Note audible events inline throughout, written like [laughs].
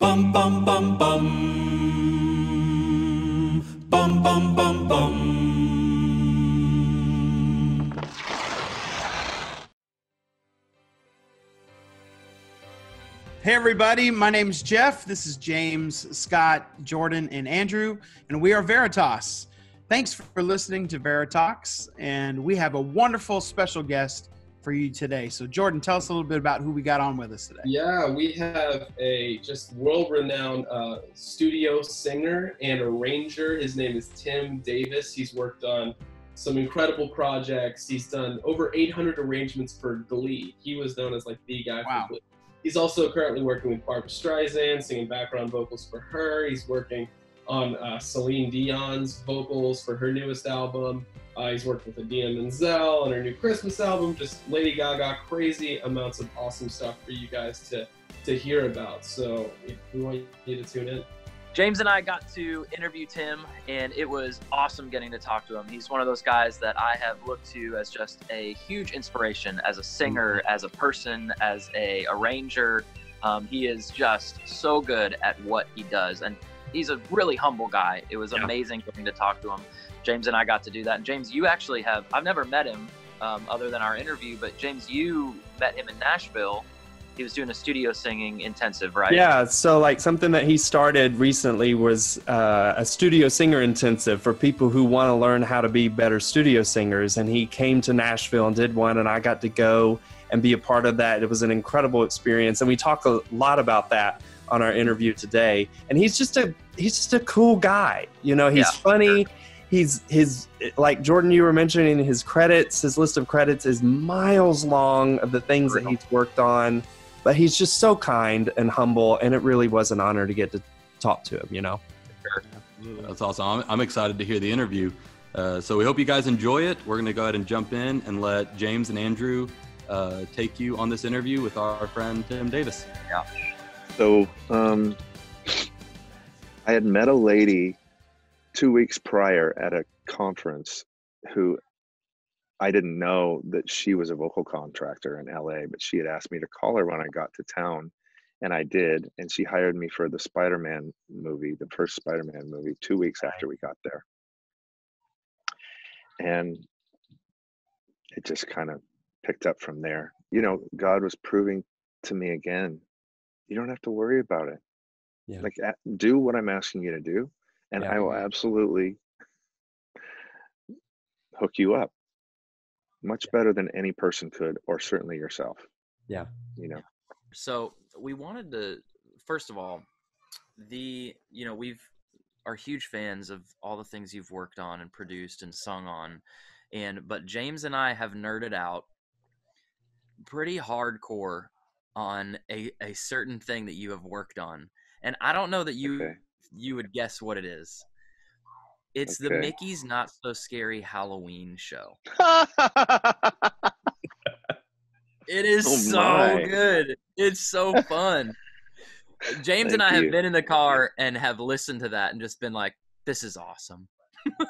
Bum bum bum bum. Bum bum bum bum. Hey, everybody. My name's Jeff. This is James, Scott, Jordan, and Andrew, and we are Veritas. Thanks for listening to Veritalks, and we have a wonderful special guest for you today. So, Jordan, tell us a little bit about who we got on with us today. Yeah, we have a just world-renowned uh, studio singer and arranger. His name is Tim Davis. He's worked on some incredible projects. He's done over 800 arrangements for Glee. He was known as like the guy Wow. for Glee. He's also currently working with Barbra Streisand, singing background vocals for her. He's working on uh, Celine Dion's vocals for her newest album. Uh, he's worked with Idina Menzel on her new Christmas album. Just Lady Gaga, crazy amounts of awesome stuff for you guys to to hear about. So we want you to tune in. James and I got to interview Tim, and it was awesome getting to talk to him. He's one of those guys that I have looked to as just a huge inspiration as a singer, as a person, as a arranger. Um, he is just so good at what he does, and he's a really humble guy. It was Yeah. amazing getting to talk to him. James and I got to do that. And James, you actually have, I've never met him um, other than our interview, but James, you met him in Nashville. He was doing a studio singing intensive, right? Yeah, so like something that he started recently was uh, a studio singer intensive for people who want to learn how to be better studio singers. And he came to Nashville and did one, and I got to go and be a part of that. It was an incredible experience, and we talk a lot about that on our interview today. And he's just a he's just a cool guy. You know, he's Yeah, funny. He's his like Jordan, you were mentioning his credits. His list of credits is miles long of the things that he's worked on but he's just so kind and humble and it really was an honor to get to talk to him you know That's awesome. I'm, I'm excited to hear the interview. Uh, so we hope you guys enjoy it. We're going to go ahead and jump in and let James and Andrew uh, take you on this interview with our friend Tim Davis. Yeah so, um, I had met a lady two weeks prior at a conference who I didn't know that she was a vocal contractor in LA, but she had asked me to call her when I got to town. And I did. And she hired me for the Spider Man movie, the first Spider Man movie, two weeks after we got there. And it just kind of picked up from there. You know, God was proving to me again you don't have to worry about it. Yeah. Like, do what I'm asking you to do, and Yeah. I will absolutely hook you up much better than any person could, or certainly yourself. Yeah. You know, So we wanted to, first of all, the you know we've are huge fans of all the things you've worked on and produced and sung on, and but James and I have nerded out pretty hardcore on a a certain thing that you have worked on, and I don't know that you Okay. You would guess what it is. It's the Mickey's Not So Scary Halloween show. [laughs] It is Oh so good. It's so [laughs] fun. James and Thank I have been in the car and have listened to that and just been like, this is awesome. [laughs]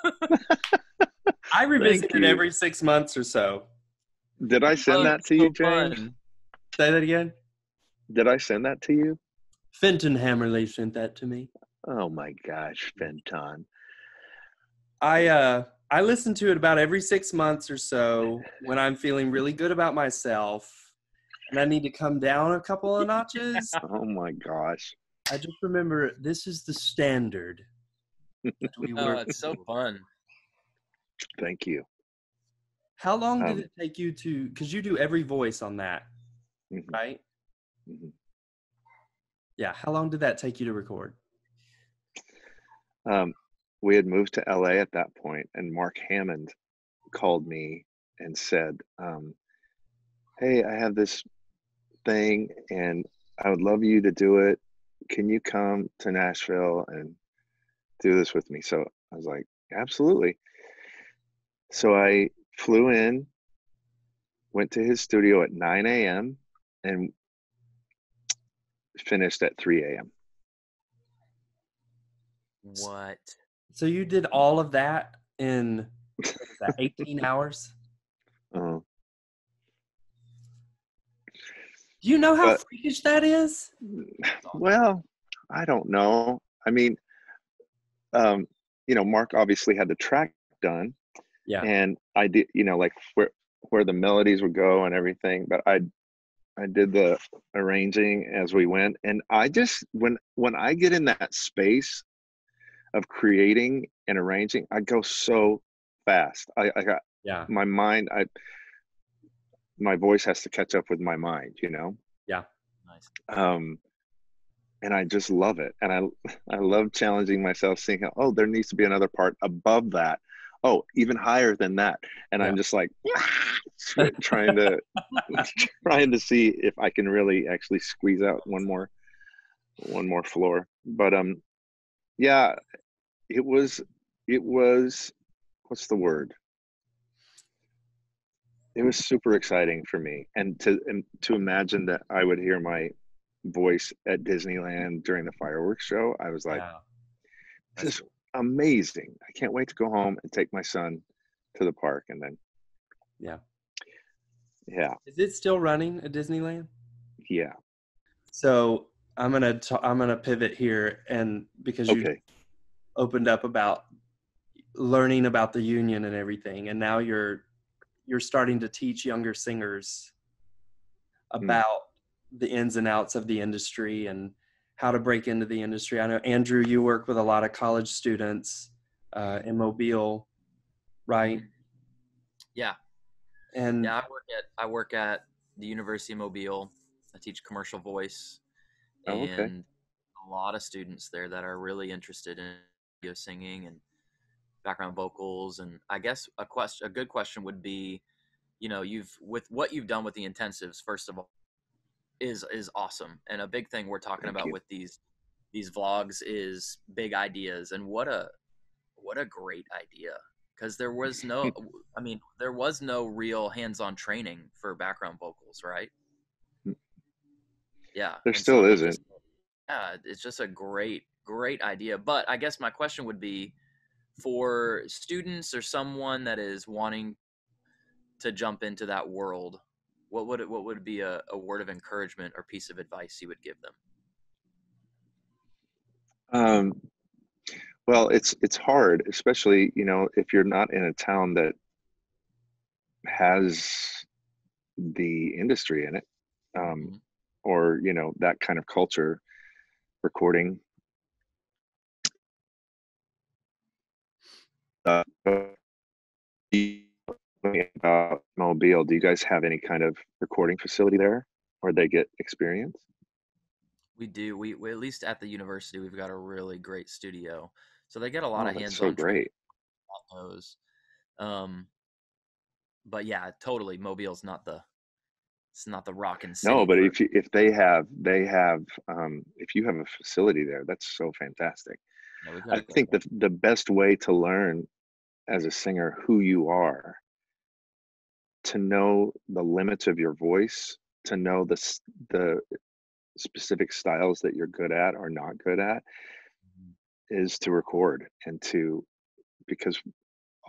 i revisit it you. every six months or so Did I send Oh, that it's to you, James? fun. say that again Did I send that to you? fenton hammerly sent that to me Oh my gosh, Fenton. i uh i listen to it about every six months or so when i'm feeling really good about myself and i need to come down a couple of notches [laughs] Oh my gosh. i just remember this is the standard that we Oh, it's so fun. Thank you. How long did Um, it take you to? Because you do every voice on that, Mhm, right? mhm. Yeah. How long did that take you to record? Um, we had moved to LA at that point, and Mark Hammond called me and said, um, "Hey, I have this thing, and I would love you to do it. Can you come to Nashville and do this with me?" So I was like, "Absolutely." So I flew in, went to his studio at 9 a.m., and finished at 3 a.m. What? So you did all of that in that, 18 hours? Uh, Do you know how But- freakish that is? [sighs] well, I don't know. I mean, um, you know, Mark obviously had the track done, Yeah. and I did, you know, like where where the melodies would go and everything. But I I did the arranging as we went, and I just when when I get in that space of creating and arranging, I go so fast. I, I got Yeah. my mind. I my voice has to catch up with my mind. You know yeah Nice. um and i just love it and i [laughs] i love challenging myself seeing how oh there needs to be another part above that oh even higher than that and i'm just like [laughs] trying to [laughs] trying to see if i can really actually squeeze out one more one more floor but um yeah it was it was what's the word? It was super exciting for me and to and to imagine that i would hear my voice at disneyland during the fireworks show i was like this is amazing. I can't wait to go home and take my son to the park and then Yeah. yeah. Is it still running at Disneyland? yeah. So I'm gonna i I'm gonna pivot here, and because you okay opened up about learning about the union and everything, and now you're you're starting to teach younger singers about the ins and outs of the industry and how to break into the industry. I know Andrew, you work with a lot of college students uh, in Mobile, right? Yeah. And Yeah, I work at I work at the University of Mobile. I teach commercial voice, Oh, and okay. a lot of students there that are really interested in singing and background vocals. And I guess a question, a good question would be, you know, you've with what you've done with the intensives. First of all, is is awesome, and a big thing we're talking Thank about you. with these these vlogs is big ideas, and what a what a great idea because there was [laughs] no i mean there was no real hands-on training for background vocals right Mm. yeah There and still isn't. just- yeah it's just a great great idea but i guess my question would be for students or someone that is wanting to jump into that world what would it what would be a, a word of encouragement or piece of advice you would give them Um, well, it's it's hard, especially you know if you're not in a town that has the industry in it, um, Mhm. or you know that kind of culture, recording. Uh, about Mobile, do you guys have any kind of recording facility there, where they get experience? We do. We, we at least at the university we've got a really great studio, so they get a lot Oh, of hands-on so great. those. Um, but yeah, totally. Mobile's not the it's not the rockin' city. No, but if you, if they have they have um, if you have a facility there, that's so fantastic. yeah, we've got I think the the best way to learn as a singer who you are, to know the limits of your voice, to know the the specific styles that you're good at or not good at, Mhm. is to record and to because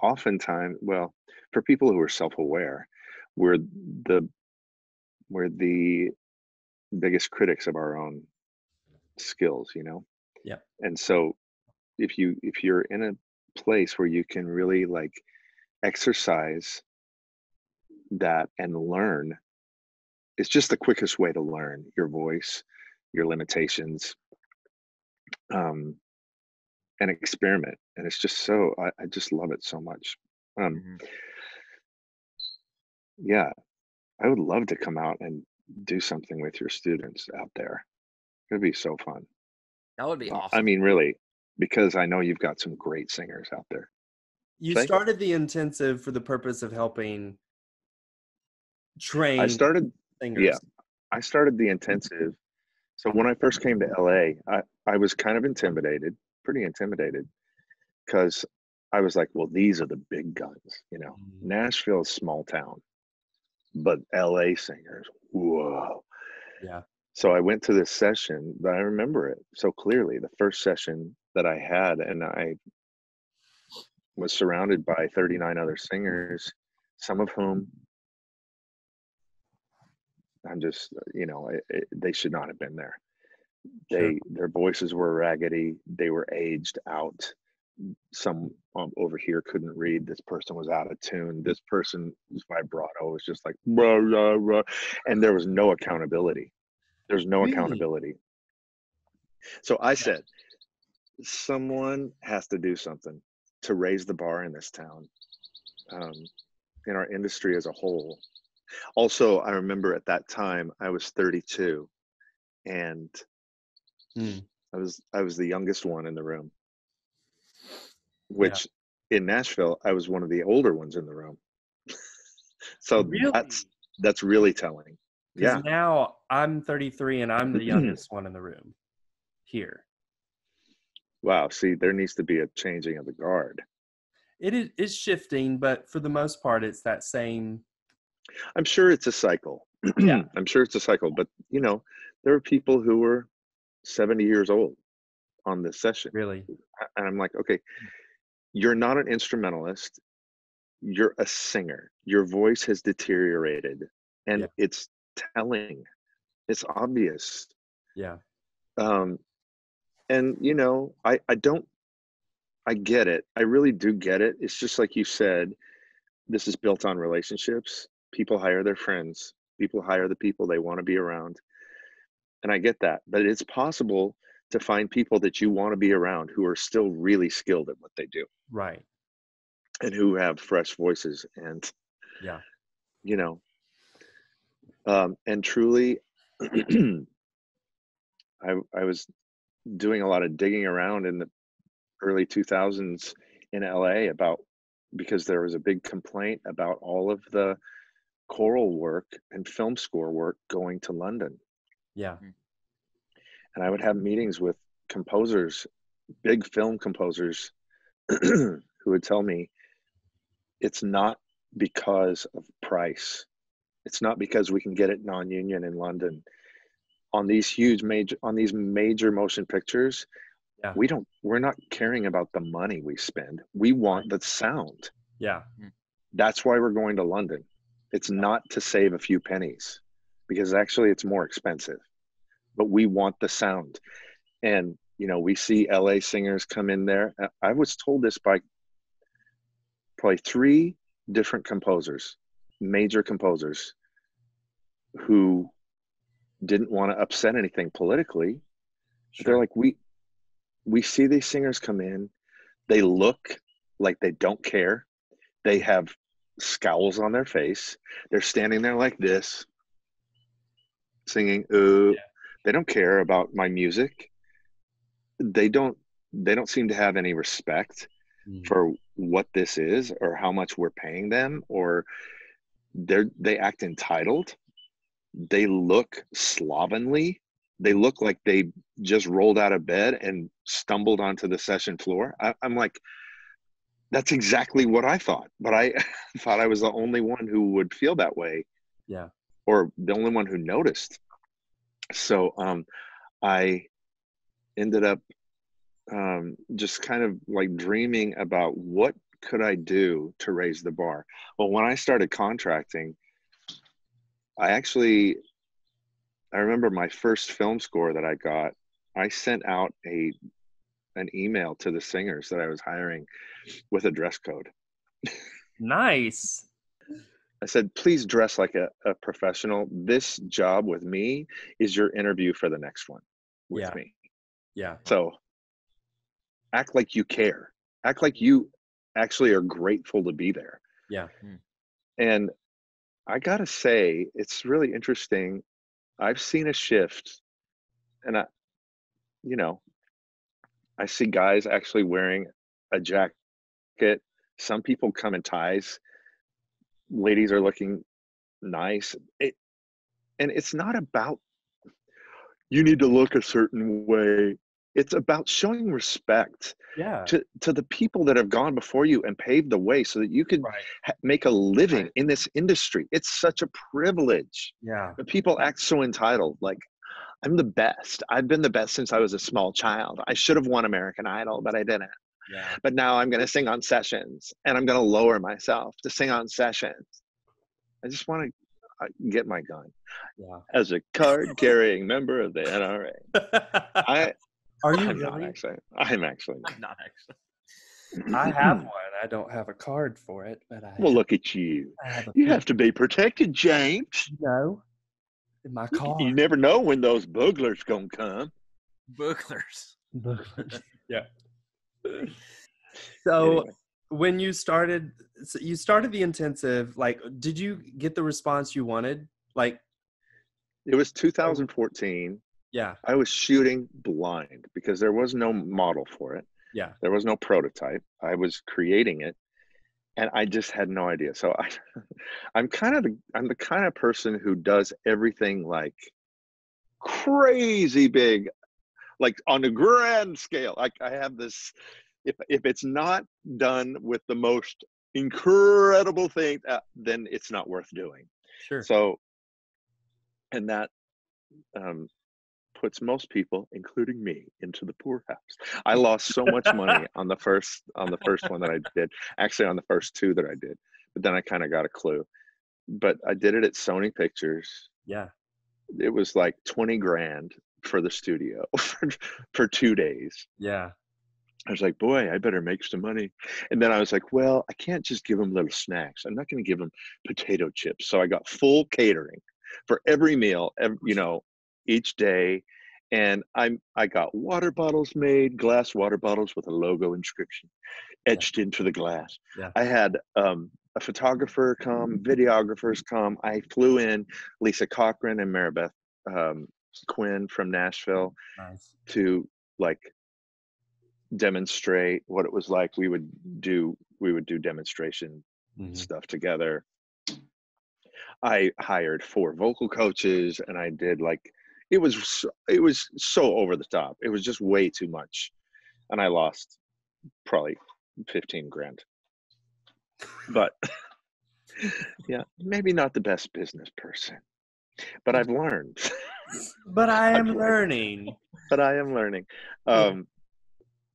oftentimes, well, for people who are self-aware, we're the we're the biggest critics of our own skills, you know? Yeah. And so if you if you're in a place where you can really like exercise that and learn, it's just the quickest way to learn your voice, your limitations, um, and experiment. And it's just so I, I just love it so much. Um, Mhm. yeah, I would love to come out and do something with your students out there. It'd be so fun. That would be Uh, awesome. I mean, really, because I know you've got some great singers out there. you Say? started the intensive for the purpose of helping train I started singers. I started the [laughs] intensive. So when I first came to LA, I, I was kind of intimidated, pretty intimidated, because I was like, well, these are the big guns, you know. Mhm. Nashville's small town, but LA singers, whoa. Yeah. So I went to this session, but I remember it so clearly. The first session that I had, and I was surrounded by 39 other singers, some of whom I'm just, you know, it, it, they should not have been there. They their voices were raggedy. They were aged out. Some um, over here couldn't read. This person was out of tune. This person's vibrato was just like rah, rah, rah. and there was no accountability. There's no Really? accountability. So I said, someone has to do something to raise the bar in this town, um, in our industry as a whole. Also, I remember at that time I was 32, and Hmm. I was I was the youngest one in the room. Which in Nashville, I was one of the older ones in the room. [laughs] so Really? that's that's really telling. Yeah. Now I'm 33 and I'm the [clears throat] youngest one in the room here. Wow. See, there needs to be a changing of the guard. It is it's shifting, but for the most part, it's that same. I'm sure it's a cycle. [clears throat] Yeah. I'm sure it's a cycle, but you know, there are people who were 70 years old on this session. Really, And I'm like, okay, you're not an instrumentalist. You're a singer. Your voice has deteriorated and Yeah. it's telling. It's obvious. yeah, Um, and you know, I, I don't, I get it. I really do get it. It's just like you said, this is built on relationships. People hire their friends. People hire the people they want to be around. And I get that, but it's possible to find people that you want to be around who are still really skilled at what they do right, and who have fresh voices and yeah, you know um, and truly [clears throat] I, I was doing a lot of digging around in the early 2000s in la about because there was a big complaint about all of the choral work and film score work going to london yeah, mm-hmm. and I would have meetings with composers, big film composers, [clears throat] who would tell me it's not because of price. It's not because we can get it non-union in London. On these huge major on these major motion pictures, Yeah. we don't we're not caring about the money we spend. We want the sound. yeah, That's why we're going to London. It's not to save a few pennies because actually it's more expensive. But we want the sound. And you know, we see LA singers come in there. I was told this by probably three different composers, major composers who didn't want to upset anything politically. But They're like we we see these singers come in, they look like they don't care. They have scowls on their face. They're standing there like this, singing, ooh. Yeah. They don't care about my music. They don't they don't seem to have any respect Mm. for what this is or how much we're paying them or they're they act entitled. They look slovenly. They look like they just rolled out of bed and stumbled onto the session floor. I, I'm like, that's exactly what I thought, but I [laughs] thought I was the only one who would feel that way yeah, or the only one who noticed. So um, I ended up um, just kind of like dreaming about what could I do to raise the bar. Well, when I started contracting, I actually I remember my first film score that I got. I sent out a an email to the singers that I was hiring with a dress code. nice. I said, please dress like a, a professional. This job with me is your interview for the next one with Yeah. me. Yeah, So act like you care. Act like you actually are grateful to be there. yeah, hmm. And I gotta say, it's really interesting. I've seen a shift, and I, you know, I see guys actually wearing a jacket. Some people come in ties. Ladies are looking nice. It, and it's not about you need to look a certain way. It's about showing respect yeah. to to the people that have gone before you and paved the way so that you could Right. ha- make a living Right. in this industry. It's such a privilege. Yeah, But people act so entitled. Like, I'm the best. I've been the best since I was a small child. I should have won American Idol, but I didn't. yeah, But now I'm going to sing on sessions and I'm going to lower myself to sing on sessions. I just want to, uh, I, get my gun. Yeah. As a card carrying member of the NRA, [laughs] I Are you I'm not actually. I'm actually not. I'm not actually. [laughs] I have one. I don't have a card for it, but I. Well, look at you. Have You pin. have to be protected, James. no. In my car. You never know when those booglers gonna come. Booglers. [laughs] [laughs] yeah. So Anyway. when you started, so you started the intensive. Like, did you get the response you wanted? Like, It was 2014. Yeah, I was shooting blind because there was no model for it. yeah, There was no prototype. I was creating it, and I just had no idea. So I, [laughs] I'm kind of the I'm the kind of person who does everything like crazy big, like on a grand scale. Like I have this. If if it's not done with the most incredible thing, uh, then it's not worth doing. sure. So, and that um, puts most people, including me, into the poorhouse. I [laughs] lost so much money on the first on the first one that I did. Actually, on the first two that I did, but then I kind of got a clue. But I did it at Sony Pictures. yeah, It was like twenty grand for the studio [laughs] for, for two days. yeah, I was like, boy, I better make some money. And then I was like, well, I can't just give them little snacks. I'm not going to give them potato chips. So I got full catering for every meal, ev you [laughs] know, each day. And I'm I got water bottles made, glass water bottles with a logo inscription etched into the glass. Yeah. I had um, a photographer come, videographers come. I flew in Lisa Cochran and Maribeth um, Quinn from Nashville nice. to like demonstrate what it was like we would do we would do demonstration Mhm. stuff together i hired four vocal coaches and i did like it was so, it was so over the top it was just way too much and i lost probably 15 grand but [laughs] yeah maybe not the best business person but i've learned [laughs] But I am learning. but I am learning. Yeah. Um,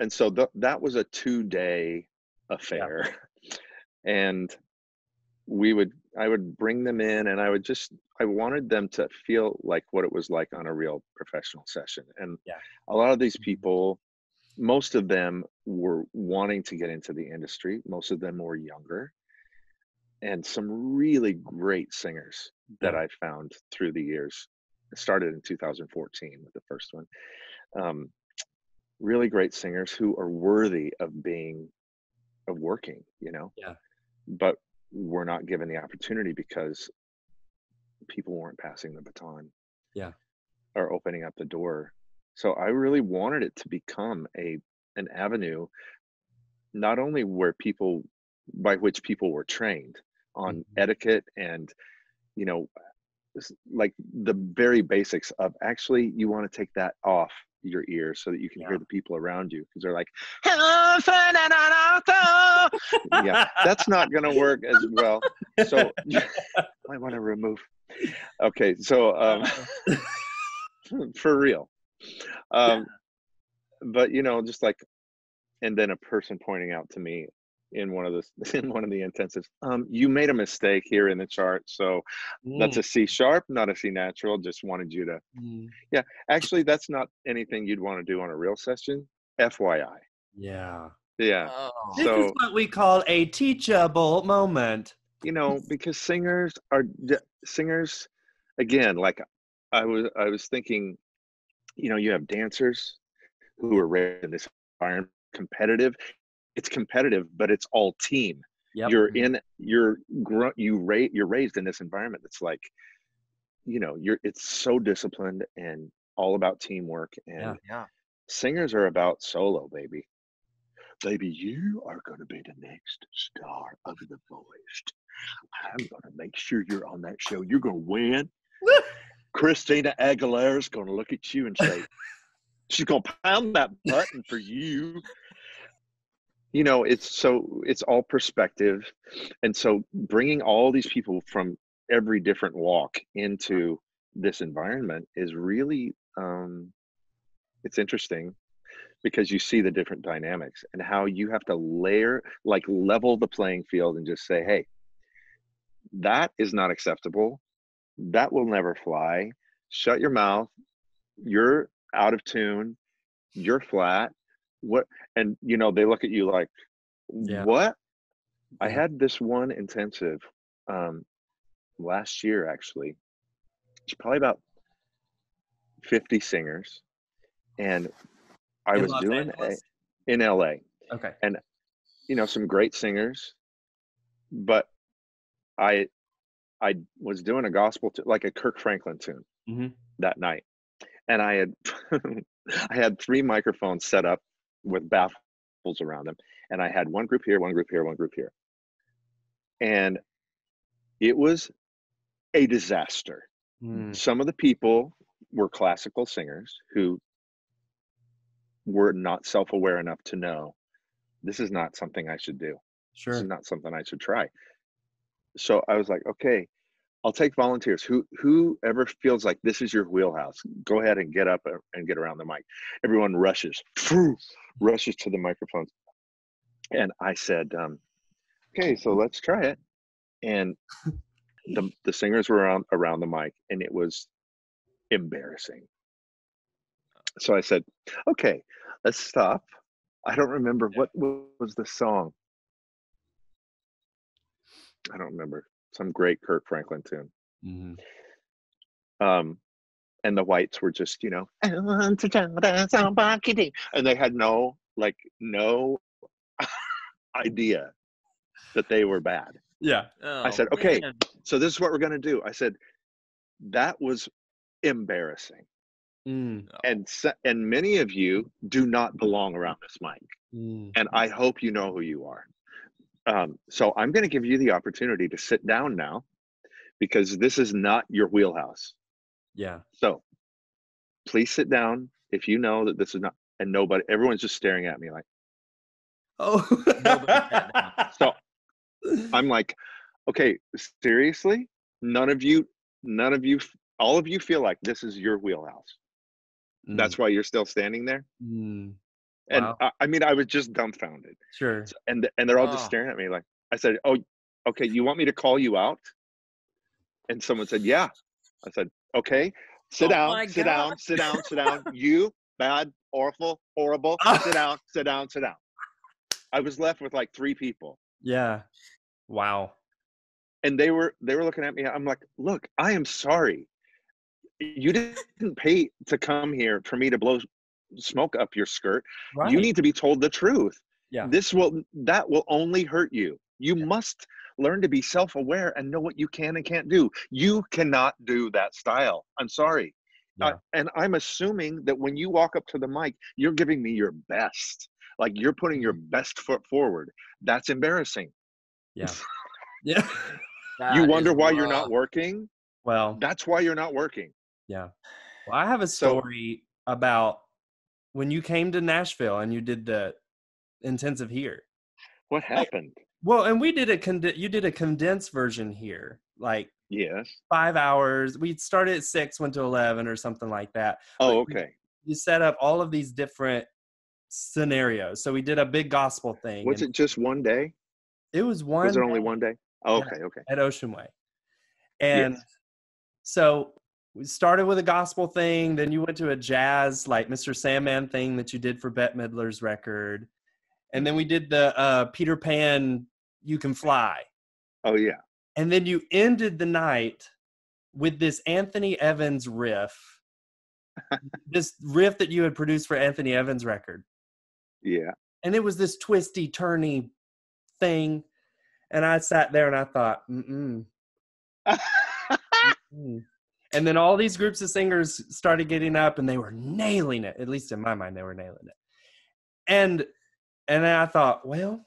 and so th- that was a two day affair. [laughs] And we would, I would bring them in and I would just, I wanted them to feel like what it was like on a real professional session. And Yeah. a lot of these Mhm. people, most of them were wanting to get into the industry, most of them were younger. And some really great singers that I found through the years. It started in 2014 with the first one. Um, really great singers who are worthy of being, of working, you know? Yeah. But were not given the opportunity because people weren't passing the baton. Yeah. Or opening up the door. So I really wanted it to become a an avenue not only where people by which people were trained on Mhm. etiquette and you know like the very basics of actually you want to take that off your ear so that you can Yeah. hear the people around you because they're like yeah that's not going to work as well. So [laughs] [laughs] i want to remove okay so um [laughs] for real. Um but you know just like and then a person pointing out to me in one of the [laughs] in one of the intensives um you made a mistake here in the chart so that's a c sharp not a c natural just wanted you to Mm, actually that's not anything you'd want to do on a real session fyi yeah. yeah Oh. This is So- what we call a teachable moment. you know because singers are singers again like i was i was thinking you know you have dancers who are raised in this environment competitive it's competitive but it's all team. Yep. you're mm-hmm. in you're you rate you're raised in this environment that's like you know you're it's so disciplined and all about teamwork and Yeah. Yeah. singers are about solo baby. Baby you are going to be the next star of the voice. I'm going to make sure you're on that show. You're going to win christina aguilera's going to look at you and say [laughs] she's going to pound that button for you you know it's so it's all perspective and so bringing all these people from every different walk into this environment is really um it's interesting because you see the different dynamics and how you have to layer like level the playing field and just say hey that is not acceptable that will never fly. Shut your mouth. You're out of tune. You're flat. What? And you know they look at you like, Yeah. what? I had this one intensive um, last year actually. It's probably about 50 singers, and I In was Los doing a, in LA. Okay. And you know some great singers but i i was doing a gospel t- like a kirk franklin tune Mhm. that night and i had [laughs] i had three microphones set up with baffles around them and i had one group here one group here one group here and it was a disaster Mm. some of the people were classical singers who were not self-aware enough to know this is not something i should do this is Sure. not something I should try. So I was like, okay, I'll take volunteers. Who whoever feels like this is your wheelhouse, go ahead and get up and get around the mic. Everyone rushes, rushes to the microphones. And I said, um, okay, so let's try it. And the the singers were around around the mic, and it was embarrassing. So I said, okay, let's stop. I don't remember what was the song. I don't remember some great Kirk Franklin tune. Mhm. Um, and the whites were just, you know, "I want to tell that somebody," and they had no, like, no [laughs] idea that they were bad. Yeah. Oh, said, "Okay." man. So this is what we're gonna do. I said, that was embarrassing, Mm. and and many of you do not belong around this mic. Mm. and I hope you know who you are. Um, so I'm going to give you the opportunity to sit down now because this is not your wheelhouse. Yeah. So please sit down if you know that this is not, and nobody, everyone's just staring at me like, Oh. [laughs] Nobody so I'm like, okay, seriously? None of you, none of you, all of you feel like this is your wheelhouse. That's why you're still standing there. Mm. And Wow. I, I mean, I was just dumbfounded. Sure. So- and and they're all just Oh. staring at me like I said, "Oh, okay, you want me to call you out?" And someone said, "Yeah." I said, "Okay, sit Oh down, sit down, sit down, sit [laughs] down. You bad, awful, horrible. sit [laughs] down, sit down, sit down." I was left with like three people, Yeah. Wow. and they were they were looking at me. I'm like, "Look, I am sorry. You didn't pay to come here for me to blow smoke up your skirt. Right. You need to be told the truth. Yeah. This will that will only hurt you. You must learn to be self-aware and know what you can and can't do. You cannot do that style. I'm sorry. Uh, Yeah. and I'm assuming that when you walk up to the mic, you're giving me your best. Like you're putting your Mm-hmm. best foot forward. That's embarrassing. Yeah. [laughs] Yeah. you wonder is why you're not working? Well, That's why you're not working. yeah. Well, I have a So- story about when you came to Nashville and you did the intensive here. What eh, happened? Well, and we did a condi- you did a condensed version here, like Yes. five hours. We started at six, went to eleven, or something like that. Oh, okay. You set up all of these different scenarios. So we did a big gospel thing. Was it just one day? It was one. Was it only one day? Oh, okay, okay. at Ocean Way. And so we started with a gospel thing, then you went to a jazz like Mr. Sandman thing that you did for Bette Midler's record. And then we did the uh, Peter Pan You Can Fly. Oh yeah. And then you ended the night with this Anthony Evans riff. [laughs] this riff that you had produced for Anthony Evans' record Yeah. and it was this twisty, turny thing. And I sat there and I thought, mm [laughs] mm. And then all these groups of singers started getting up and they were nailing it. At least in my mind, they were nailing it. And and then I thought, well,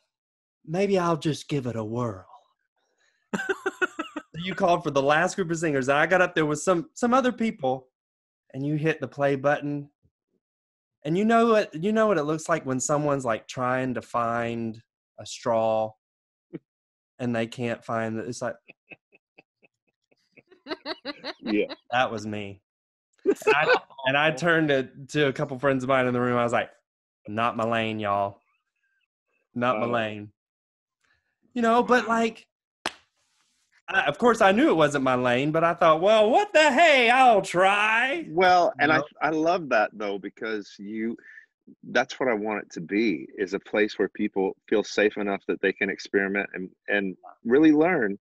maybe I'll just give it a whirl. [laughs] you called for the last group of singers. I got up there with some some other people, and you hit the play button. And you know what you know what it looks like when someone's like trying to find a straw and they can't find it. It's like Yeah. [laughs] that was me. And I, [laughs] and I turned to, to a couple friends of mine in the room. I was like, not my lane, y'all. Not my Oh. lane. You know, but like I, of course, I knew it wasn't my lane, but I thought, well, what the hey, I'll try. Well, and know? I I love that though because you that's what I want it to be is a place where people feel safe enough that they can experiment and and really learn.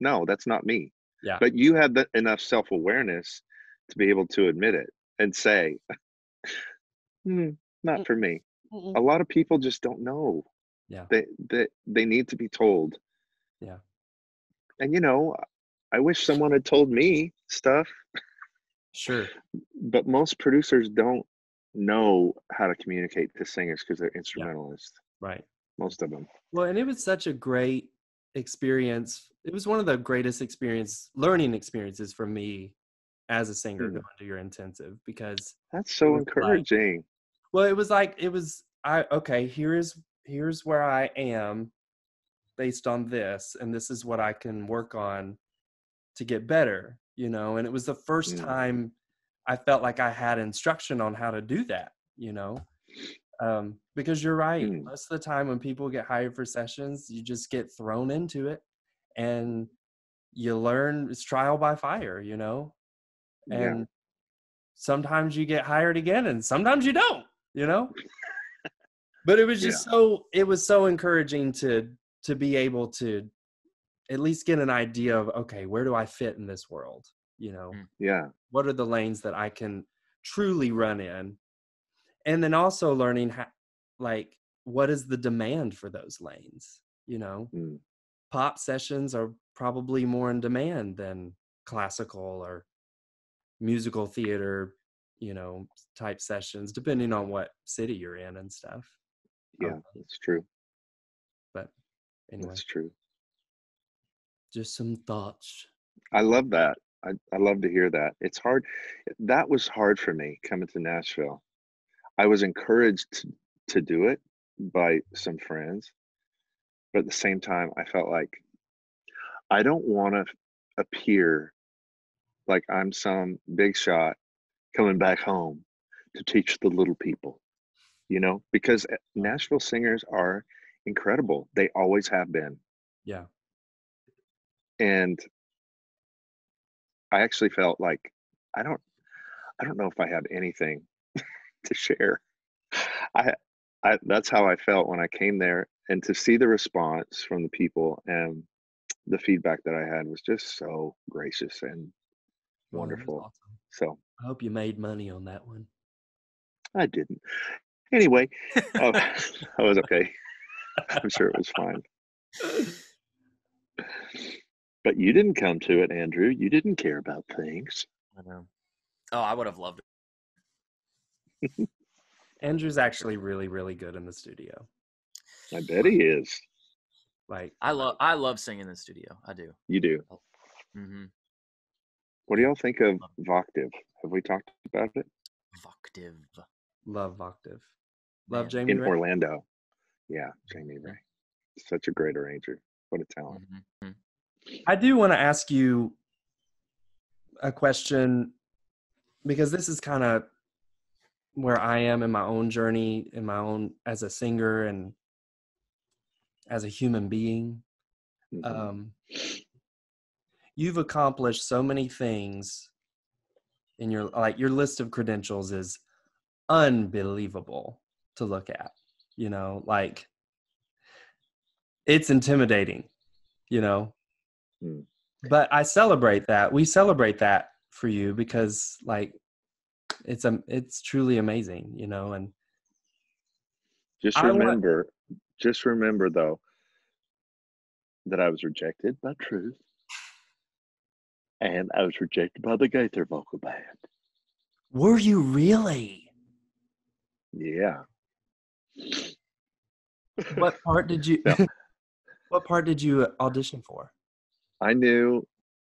No, that's not me. Yeah. But you have the, enough self awareness to be able to admit it and say, "Hmm, not for me. A lot of people just don't know. Yeah. They they they need to be told. Yeah. And you know, I wish someone had told me stuff Sure. but most producers don't know how to communicate to singers because they're instrumentalists Right. most of them Well, and it was such a great experience. It was one of the greatest experience learning experiences for me as a singer Mhm. going to your intensive because that's so was like- encouraging well it was like it was I okay, here's here's where I am based on this and this is what I can work on to get better, you know, and it was the first Mm. time I felt like I had instruction on how to do that, you know. Um, because you're right. Mm. Most of the time when people get hired for sessions, you just get thrown into it and you learn it's trial by fire, you know. Yeah. And sometimes you get hired again and sometimes you don't, you know. but it was just so it was so encouraging to to be able to at least get an idea of okay, where do I fit in this world, you know? Mm. yeah what are the lanes that I can truly run in? And then also learning how, like, what is the demand for those lanes? You know, Mm. pop sessions are probably more in demand than classical or musical theater, you know, type sessions, depending on what city you're in and stuff. yeah that's true But anyway, that's true just some thoughts. i love that I, I love to hear that it's hard that was hard for me coming to nashville i was encouraged to, to do it by some friends but at the same time i felt like i don't want to appear like i'm some big shot coming back home to teach the little people you know? Because uh, nashville singers are incredible. They always have been. Yeah. and i actually felt like i don't i don't know if i have anything to share i i that's how i felt when i came there and to see the response from the people and the feedback that i had was just so gracious and Well, that was Wonderful. awesome. so I hope you made money on that one. i didn't anyway oh, [laughs] [laughs] oh i was okay i'm sure it was fine but you didn't come to it andrew you didn't care about things I know. Oh, I would have loved it. Andrew's actually really, really good in the studio. i bet he is Like, I love I love singing in the studio. I do. you do Mm-hmm. what do y'all think of VoCTave have we talked about it VoCTave. love Octave. Love Man. Jamie in Ray. orlando yeah Jamey Ray such a great arranger what a talent Mhm. I do want to ask you a question because this is kind of where I am in my own journey, in my own as a singer and as a human being. Mhm. Um, you've accomplished so many things in your like your list of credentials is unbelievable to look at. You know, like it's intimidating. You know, Mm. but I celebrate that. We celebrate that for you because like it's um it's truly amazing, you know, and just want- remember just remember though that i was rejected by truth and i was rejected by the gaither vocal band were you really? yeah What part did you No. [laughs] [laughs] What part did you audition for? i knew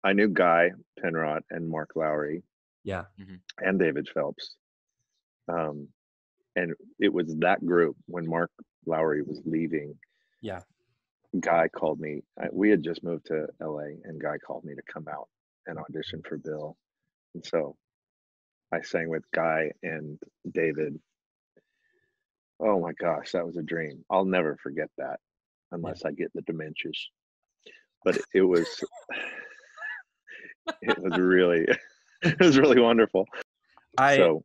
i knew guy penrod and mark lowry Yeah. and david phelps. Um and it was that group when mark lowry was leaving Yeah. guy called me I, we had just moved to la and guy called me to come out and audition for bill. And so i sang with guy and david. Oh my gosh that was a dream. I'll never forget that unless i get the dementias. But it was [sighs] it was really [laughs] [laughs] it was really wonderful. I so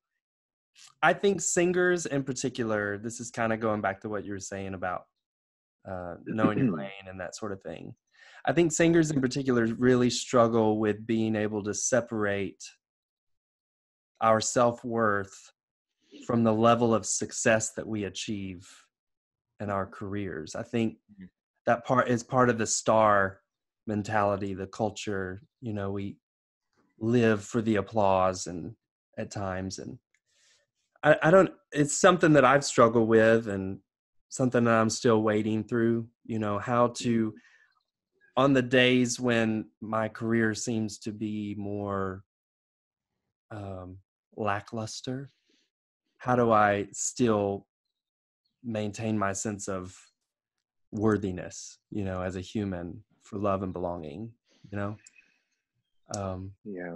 I think singers in particular, this is kind of going back to what you were saying about uh, knowing your [clears throat] lane and that sort of thing. I think singers in particular really struggle with being able to separate our self worth from the level of success that we achieve in our careers. I think Mhm. that part is part of the star mentality, the culture. You know, we live for the applause and at times and I, I don't it's something that I've struggled with and something that I'm still wading through, you know, how to on the days when my career seems to be more um, lackluster, how do I still maintain my sense of worthiness, you know, as a human for love and belonging, you know? Um, yeah,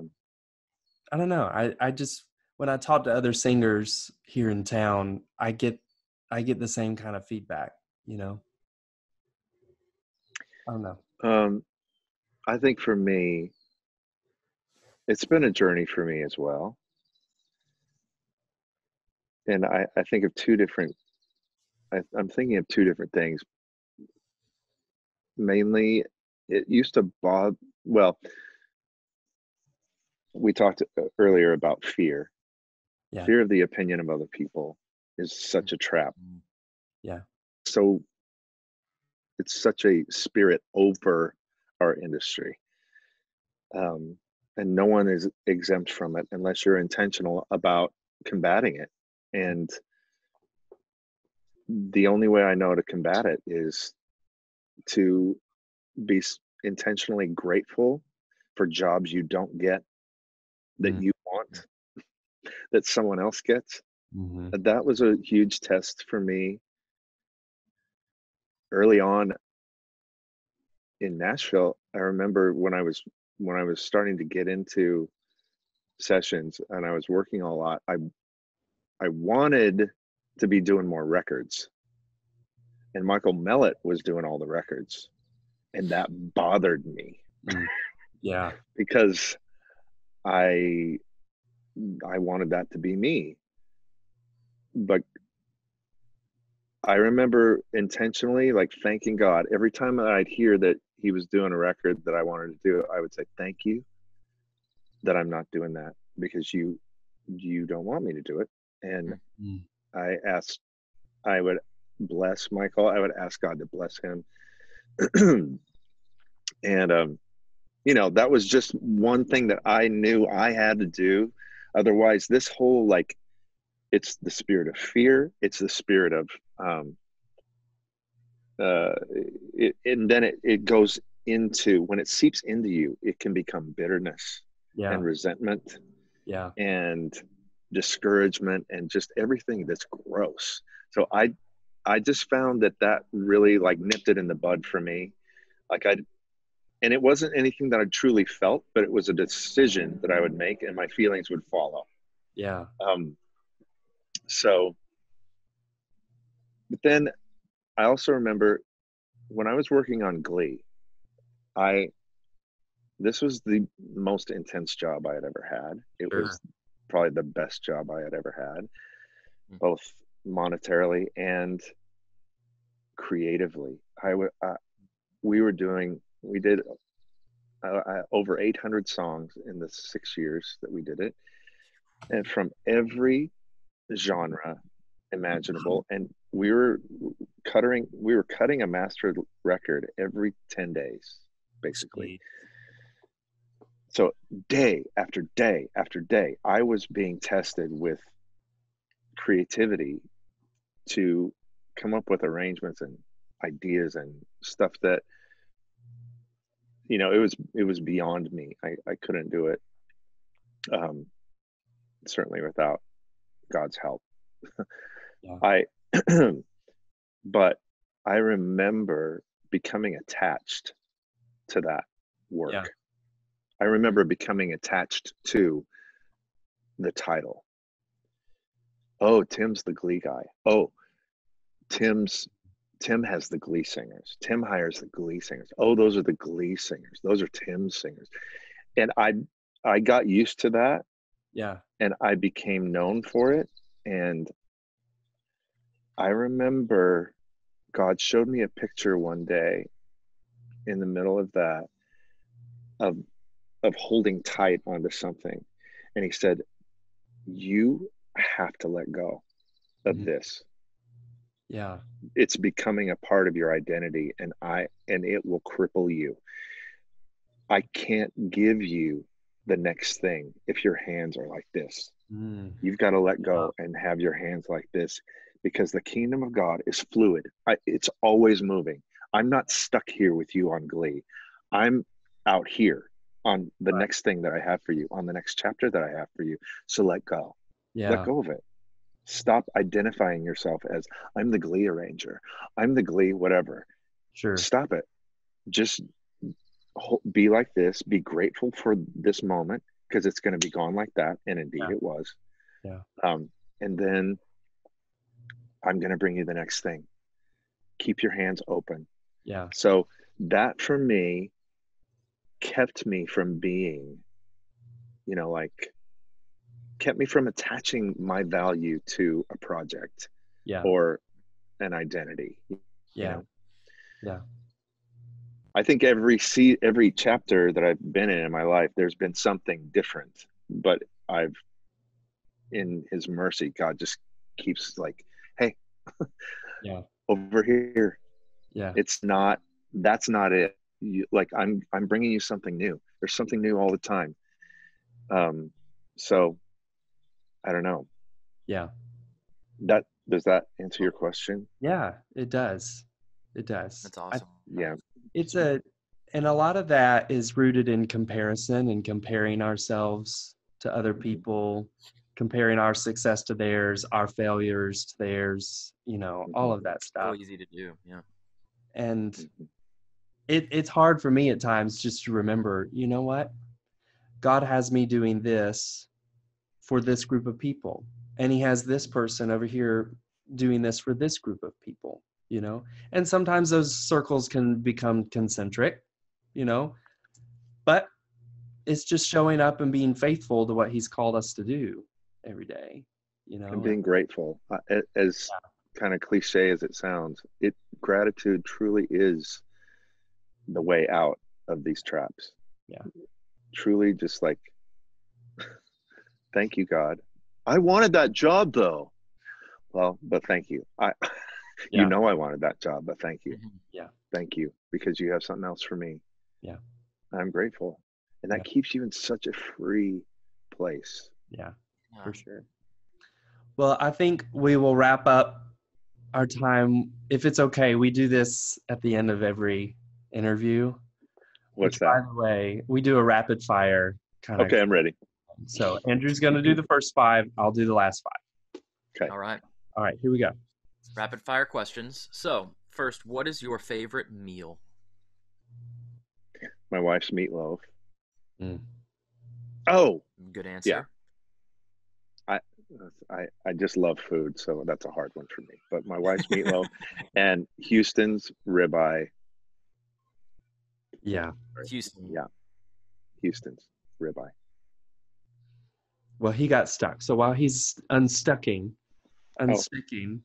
I don't know. I, I just when I talk to other singers here in town, I get I get the same kind of feedback, you know. I don't know. um, I think for me, it's been a journey for me as well, and I I think of two different. I, I'm thinking of two different things. Mainly, it used to bother. Well, we talked uh, earlier about fear. Yeah. Fear of the opinion of other people is such a trap. Yeah. So it's such a spirit over our industry. Um, and no one is exempt from it unless you're intentional about combating it. And the only way I know to combat it is to be intentionally grateful for jobs you don't get that Mm. you want that someone else gets Mm-hmm. That was a huge test for me early on in Nashville. I remember when I was when I was starting to get into sessions and I was working a lot, I I wanted to be doing more records. And Michael Mellett was doing all the records. And that bothered me Yeah. because I I wanted that to be me. But I remember intentionally like thanking God every time I'd hear that he was doing a record that I wanted to do, I would say, Thank you that I'm not doing that because you you don't want me to do it. And Mm. I asked I would bless Michael, I would ask God to bless him. [clears throat] and um you know that was just one thing that i knew i had to do otherwise this whole like it's the spirit of fear it's the spirit of um uh it, and then it, it goes into when it seeps into you it can become bitterness Yeah. and resentment Yeah. and discouragement and just everything that's gross so i i just found that that really like nipped it in the bud for me like i and it wasn't anything that i truly felt but it was a decision that i would make and my feelings would follow Yeah. um so but then i also remember when i was working on glee i this was the most intense job i had ever had it Sure. was probably the best job i had ever had Mm. both monetarily and creatively i would uh, we were doing we did uh, uh, over 800 songs in the six years that we did it. And from every genre imaginable. And we were cutting we were cutting a master record every 10 days basically. So day after day after day i was being tested with creativity to come up with arrangements and ideas and stuff that you know it was it was beyond me. I i couldn't do it um certainly without god's help. Yeah. i [clears throat] but i remember becoming attached to that work. Yeah. i remember becoming attached to the title. Oh tim's the glee guy. Oh tim's Tim has the glee singers. Tim hires the glee singers. Oh, those are the glee singers. Those are Tim's singers. And I I got used to that Yeah. and I became known for it. And I remember God showed me a picture one day in the middle of that of of holding tight onto something. And he said, You have to let go of Mhm. this. Yeah. It's becoming a part of your identity and I and it will cripple you. I can't give you the next thing if your hands are like this. Mm. You've got to let go and have your hands like this because the kingdom of God is fluid. I, it's always moving. I'm not stuck here with you on glee. I'm out here on the Right. next thing that I have for you, on the next chapter that I have for you. So let go. Yeah. Let go of it. Stop identifying yourself as I'm the glee arranger. I'm the glee whatever. Sure. Stop it. Just be like this. Be grateful for this moment because it's going to be gone like that. And indeed Yeah. it was. Yeah. Um, and then I'm going to bring you the next thing. Keep your hands open. Yeah. So that for me kept me from being, you know, like kept me from attaching my value to a project Yeah. or an identity. Yeah. know? Yeah. I think every see every chapter that I've been in in my life, there's been something different, but I've, in His mercy, God just keeps like, hey, [laughs] Yeah. over here. Yeah. It's not. That's not it. You, like I'm, I'm bringing you something new. There's something new all the time. Um, so, I don't know. Yeah. That does that answer your question? Yeah. It does. It does. That's I- awesome. Yeah. it's a and a lot of that is rooted in comparison and comparing ourselves to other people comparing our success to theirs our failures to theirs you know all of that So stuff easy to do. Yeah. and Mhm. it, it's hard for me at times just to remember you know what god has me doing this for this group of people. And he has this person over here doing this for this group of people you know? And sometimes those circles can become concentric you know? But it's just showing up and being faithful to what he's called us to do every day you know? And being grateful. Uh, as kind of cliche as it sounds it gratitude truly is the way out of these traps. Yeah. truly just like thank you god i wanted that job though well but thank you i [laughs] Yeah. you know i wanted that job but thank you Mhm. Yeah. thank you because you have something else for me Yeah. i'm grateful and that Yeah. keeps you in such a free place yeah Yeah. for sure. Well, I think we will wrap up our time. If it's okay, we do this at the end of every interview. what's which, By the way, we do a rapid fire kind okay of. i'm ready So Andrew's going to do the first five. I'll do the last five. okay All right. All right, here we go. Rapid fire questions. So, first, what is your favorite meal? my wife's meatloaf Mm. oh Good answer. Yeah. I, I just love food, so that's a hard one for me. But my wife's [laughs] meatloaf and Houston's ribeye. Yeah. Houston. Yeah. Houston's ribeye. Well, he got stuck. So while he's unstucking, Oh. unsticking,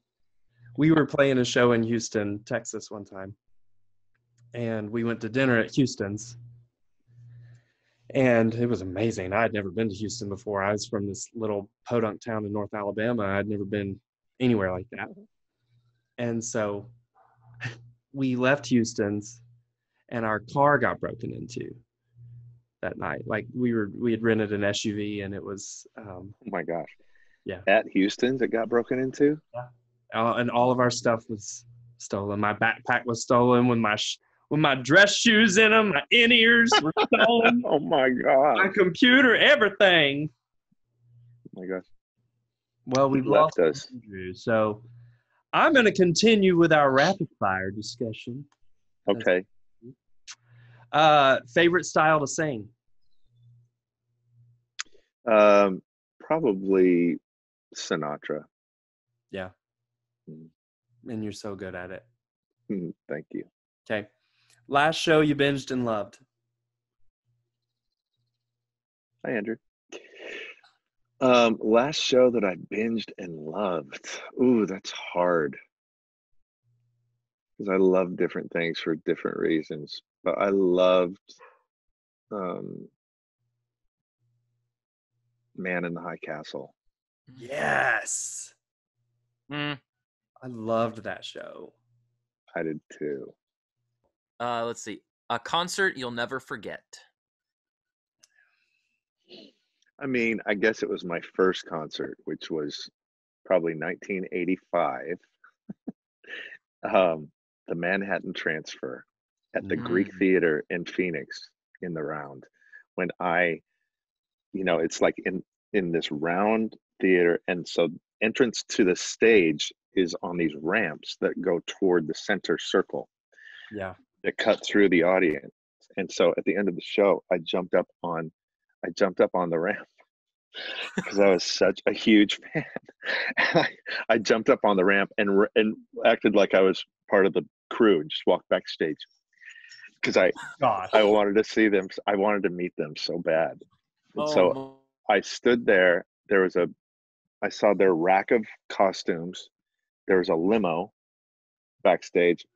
we were playing a show in Houston, Texas one time. And we went to dinner at Houston's. And it was amazing. I had never been to Houston before. I was from this little podunk town in North Alabama. I'd never been anywhere like that. And so [laughs] we left Houston's and our car got broken into that night. Like we were we had rented an SUV and it was um Oh my gosh. Yeah. At Houston's, it got broken into. uh, and all of our stuff was stolen. My backpack was stolen with my sh- with my dress shoes in them. My in ears were [laughs] stolen. Oh my god! my computer, everything. Oh my gosh. Well, we've left lost us. Andrew, so I'm going to continue with our rapid fire discussion. Okay. Uh, favorite style to sing? Um, probably Sinatra. Yeah, Mm. and you're so good at it. Mm, Thank you. Okay. Last show you binged and loved. Hi, Andrew. Um, last show that I binged and loved. Ooh, that's hard. Because I love different things for different reasons. But I loved um, Man in the High Castle. Yes. Mm, I loved that show. I did too. uh, let's see. A concert you'll never forget. I mean, I guess it was my first concert, which was probably 1985. [laughs] um, the Manhattan Transfer at the Greek Mm. Theater in Phoenix in the round. When I, you know, it's like in in this round theater, and so entrance to the stage is on these ramps that go toward the center circle Yeah. that cut through the audience. And so at the end of the show, I jumped up on, I jumped up on the ramp [laughs] because I was such a huge [laughs] fan. I, I jumped up on the ramp and and acted like I was part of the crew and just walked backstage because I Gosh. I wanted to see them. I wanted to meet them so bad. And so Oh, I stood there. There was a, I saw their rack of costumes. There was a limo backstage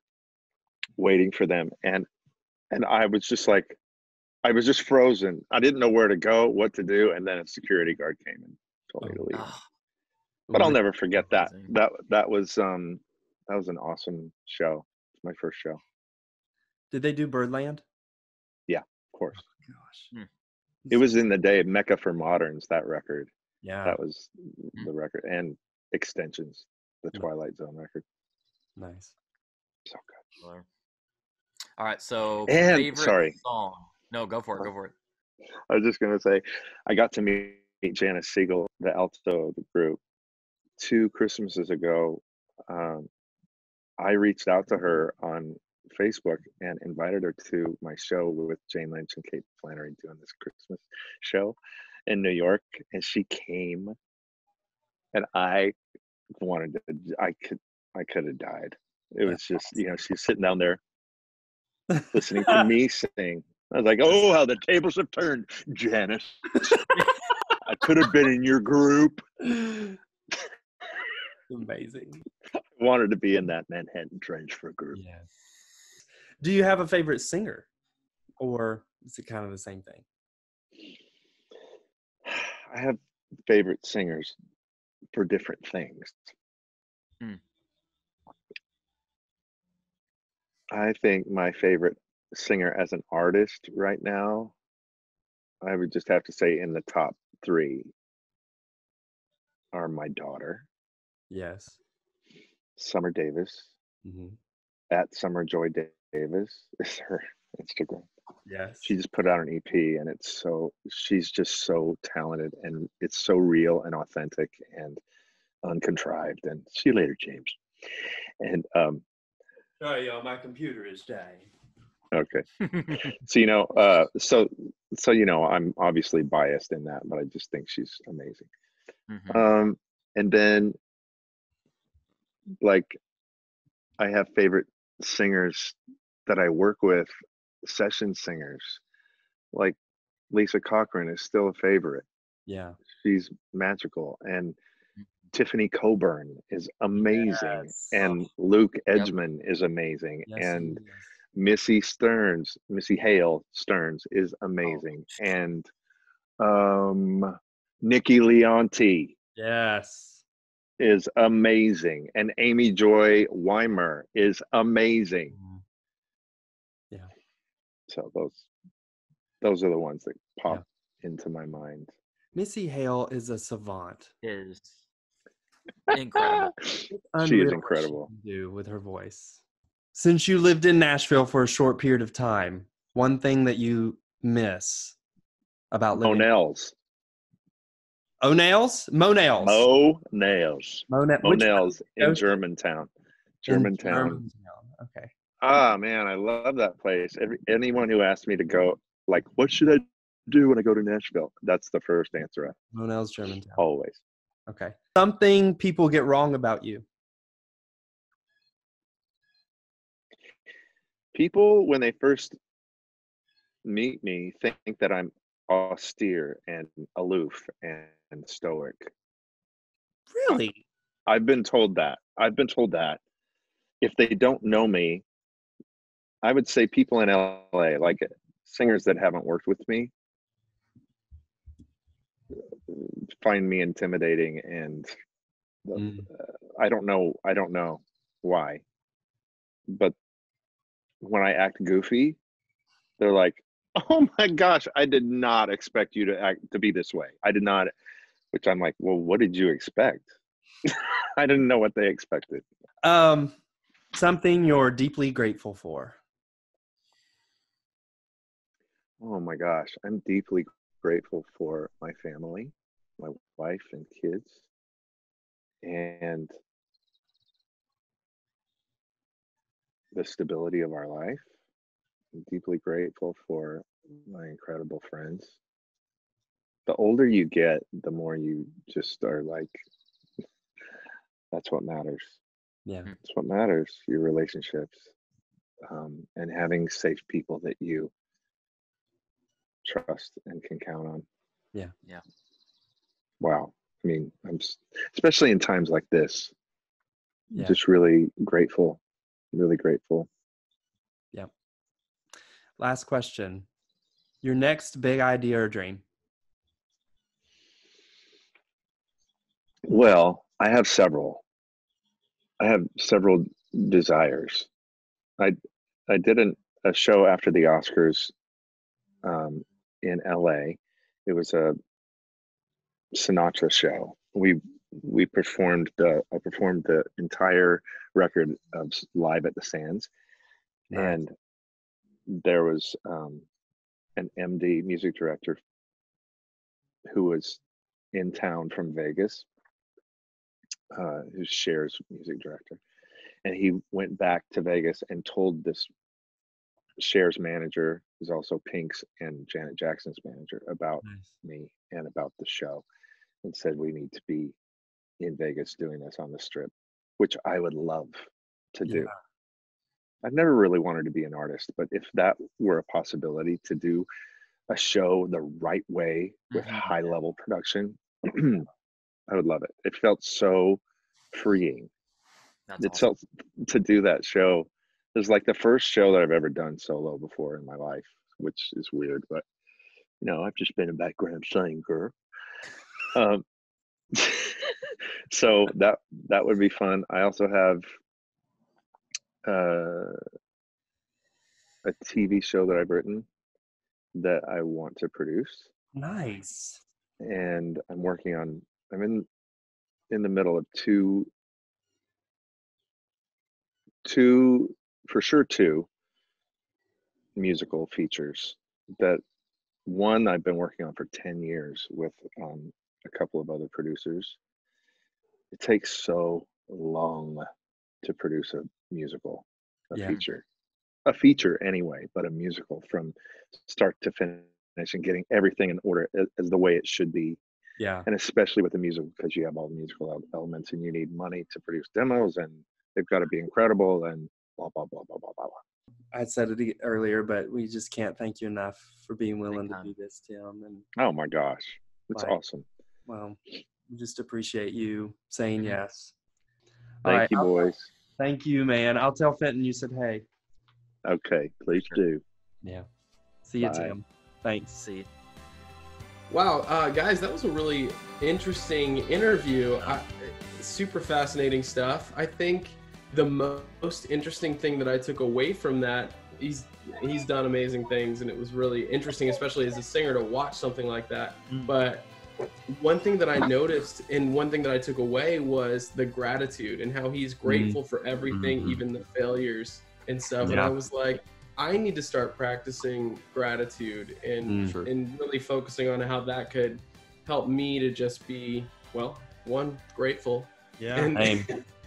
waiting for them. And, and I was just like, I was just frozen. I didn't know where to go, what to do. And then a security guard came and told me to Oh, leave. ah, But I'll never forget that. That, that was, um, that was an awesome show. It's my first show, of Did they do Birdland? Yeah, of oh course. Gosh. Hmm. It was in the day of Mecca for Moderns, that record. Yeah. That was hmm. the record and extensions, the Twilight Zone record. Nice. So good. All right, so And- favorite sorry. song. No, go for it. Uh, go for it. I was just gonna say, I got to meet Janis Siegel, the alto of the group, two Christmases ago. Um, I reached out to her mm-hmm. on Facebook and invited her to my show with Jane Lynch and Kate Flannery doing this Christmas show in New York, and she came, and I wanted to, I could, I could have died. It was just, you know, she's sitting down there listening to me [laughs] sing. I was like, oh, how the tables have turned, Janis. I could have been in your group. Amazing. [laughs] Wanted to be in that Manhattan Transfer a group. Yeah. Do you have a favorite singer? Or is it kind of the same thing? [sighs] I have favorite singers for different things. Hmm. I think my favorite singer as an artist right now, I would just have to say in the top three are my daughter, Yes. Summer Davis, hmm at Summer Joy Davis is her Instagram. Yes. She just put out an EP and it's so she's just so talented and it's so real and authentic and uncontrived. And see you later, James. And um Sorry, y'all. My computer is dying. okay. [laughs] So you know, uh so so you know, I'm obviously biased in that, but I just think she's amazing. Mhm. Um and then like I have favorite singers that I work with, session singers. Like Lisa Cochran is still a favorite. Yeah. She's magical. And Tiffany Coburn is amazing. Yes. And Luke Yep. Edgemon is amazing. Yes, and yes. Missy Stearns, Missy Hale Stearns is amazing. Oh. And um Nikki Leonti Yes. is amazing. And Amy Joy Weimer is amazing. Mhm. So those those are the ones that pop into my mind. Missy Hale is a savant. is [laughs] incredible. she Unreal is what incredible. can do with her voice. Since you lived in Nashville for a short period of time, one thing that you miss about living O'Nell's. O'Nails? Monails. Mo Nails. Mona- which one? O'Nell's in Go- Germantown. In Germantown. Germantown. Okay. Ah man, I love that place. Every anyone who asks me to go, like, what should I do when I go to Nashville? That's the first answer I Monell's, Germantown. always. Okay. Something people get wrong about you. people when they first meet me think that I'm austere and aloof and, and stoic. Really? I've been told that. I've been told that. If they don't know me, I would say people in LA, like singers that haven't worked with me, find me intimidating and uh, Mm. I don't know I don't know why. But when I act goofy, they're like, "Oh my gosh, I did not expect you to act to be this way. I did not." Which I'm like, "Well, what did you expect?" [laughs] I didn't know what they expected. Um, something you're deeply grateful for. Oh my gosh, I'm deeply grateful for my family, my wife and kids, and the stability of our life. I'm deeply grateful for my incredible friends. The older you get, the more you just are like, [laughs] that's what matters. Yeah. That's what matters, your relationships, um, and having safe people that you trust and can count on. Yeah. Yeah. Wow. I mean, I'm especially in times like this, Yeah. just really grateful, really grateful. Yeah. Last question. Your next big idea or dream. Well, I have several. I have several desires. I I did an, a show after the Oscars um, in LA. It was a Sinatra show. We we performed the I performed the entire record of live at the Sands, Nice. and there was um, an MD music director who was in town from Vegas, uh, who's Cher's music director, and he went back to Vegas and told this Cher's manager, who's also Pink's and Janet Jackson's manager, about Nice. me and about the show, and said we need to be in Vegas doing this on the Strip, which I would love to do. I've never really wanted to be an artist, but if that were a possibility to do a show the right way with Mhm. high level production, [clears throat] I would love it. It felt so freeing. That's it awesome. felt to do that show. It was like the first show that I've ever done solo before in my life, which is weird, but you know, I've just been a background singer. Um, [laughs] so that that would be fun. I also have uh, a TV show that I've written that I want to produce, Nice. and I'm working on. I'm in in the middle of two two for sure two musical features that one I've been working on for 10 years with um, a couple of other producers. It takes so long to produce a musical, a Yeah. feature, a feature anyway, but a musical from start to finish and getting everything in order as, as the way it should be. Yeah. And especially with the musical, because you have all the musical elements and you need money to produce demos and they've got to be incredible and blah, blah, blah, blah, blah, blah. blah. I said it earlier, but we just can't thank you enough for being willing to do this, Tim. And Oh my gosh. It's Right. awesome. well, we just appreciate you saying yes. Thank right, you, I'll- boys. Thank you, man. I'll tell Fenton you said hey. Okay, please do. Yeah. See you, Bye. Tim. Thanks. See, Wow, uh, guys, that was a really interesting interview. I, super fascinating stuff. I think the most interesting thing that I took away from that, he's he's done amazing things, and it was really interesting, especially as a singer, to watch something like that. Mm. But one thing that I noticed, and one thing that I took away was the gratitude and how he's grateful for everything, Mhm. even the failures and stuff. And I was like, I need to start practicing gratitude and Mm. And really focusing on how that could help me to just be well one grateful Yeah. and Same. [laughs]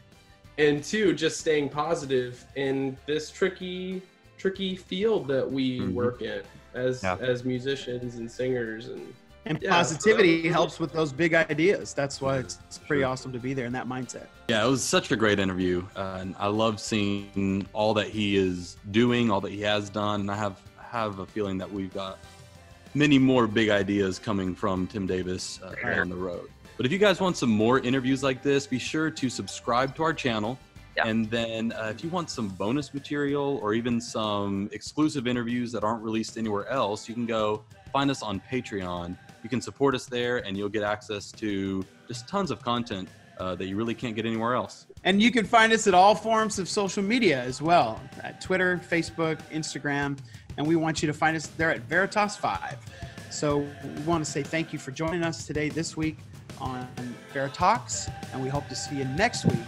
and two just staying positive in this tricky tricky field that we Mhm. work in as Yeah. as musicians and singers and And Yeah, so that positivity was- helps with those big ideas. That's why it's, it's pretty awesome to be there in that mindset. Yeah, it was such a great interview, uh, and I love seeing all that he is doing, all that he has done, and I have have a feeling that we've got many more big ideas coming from Tim Davis uh, down the road. But if you guys want some more interviews like this, be sure to subscribe to our channel. Yeah. And then, uh, if you want some bonus material or even some exclusive interviews that aren't released anywhere else, you can go find us on Patreon. You can support us there, and you'll get access to just tons of content uh, that you really can't get anywhere else. And you can find us at all forms of social media as well at Twitter, Facebook, Instagram. And we want you to find us there at Veritas5. So we want to say thank you for joining us today, this week on VeriTalks, and we hope to see you next week.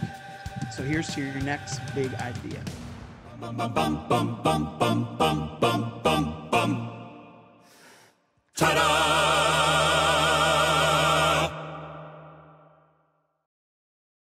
So here's to your next big idea. Ta-da!